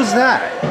was that?